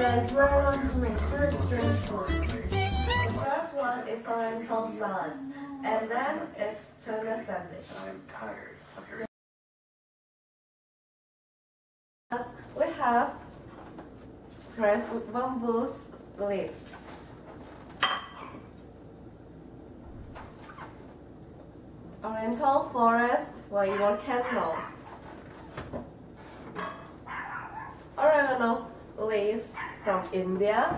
guys, we're going to make two strange foods. The first one is oriental salad, and then it's tuna sandwich. I'm tired of your We have pressed bamboo leaves. Oriental forest flavor candle. Oregano leaves from India.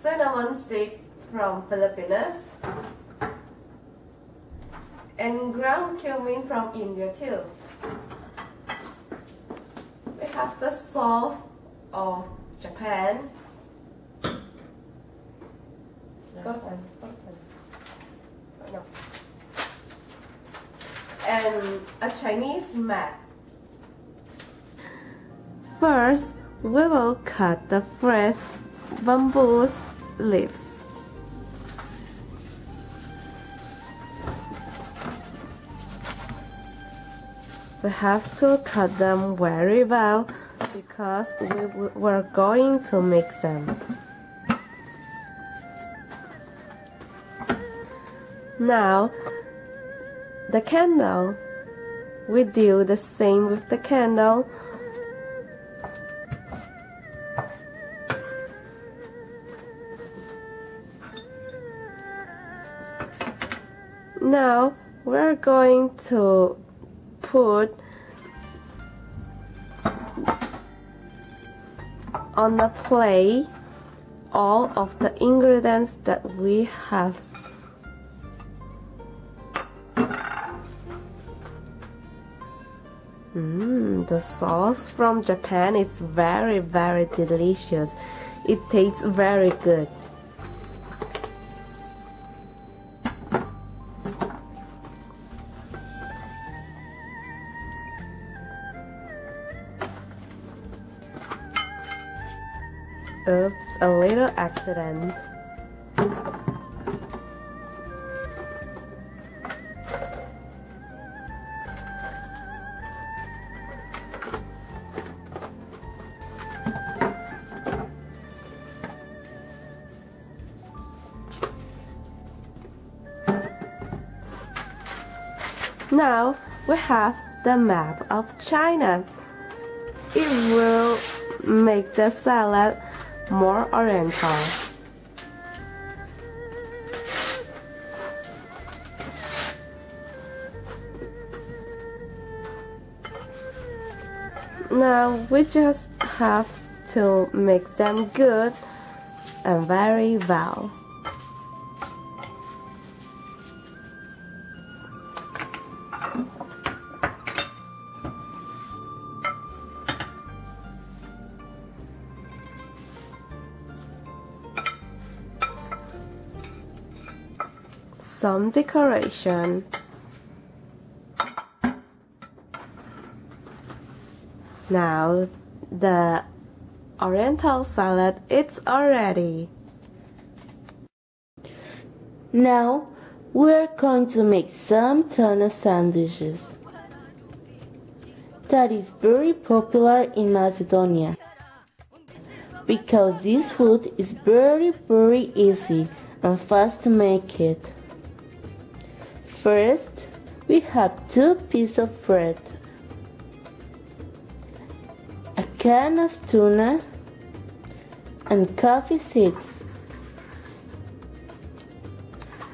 Cinnamon stick from Philippines. And ground cumin from India too. We have the sauce of Japan. And a Chinese mat. First, we will cut the fresh bamboo leaves. We have to cut them very well because we were going to mix them. Now, the candle. We do the same with the candle. Now we're going to put on the plate all of the ingredients that we have Mmm, the sauce from Japan is very, very delicious. It tastes very good. Oops, a little accident. Now we have the map of China. It will make the salad more oriental. Now we just have to mix them good and very well. Some decoration. Now the oriental salad it's already. Now we're going to make some tuna sandwiches. That is very popular in Macedonia because this food is very very easy and fast to make it. First, we have two pieces of bread, a can of tuna, and coffee seeds.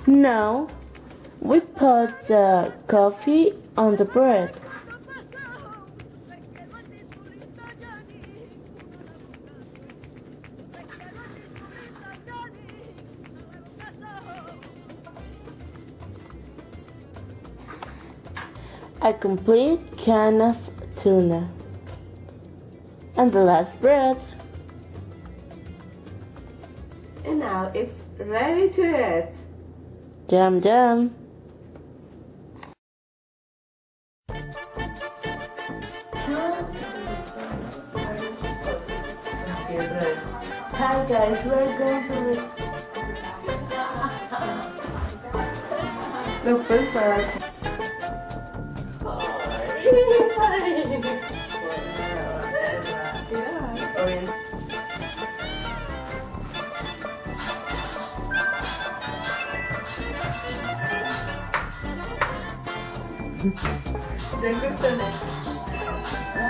Now, we put the coffee on the bread. A complete can of tuna. And the last bread. And now it's ready to eat. Jam jam. Hi guys, we're going to make The first part.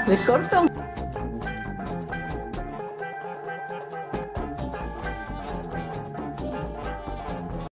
Le corto.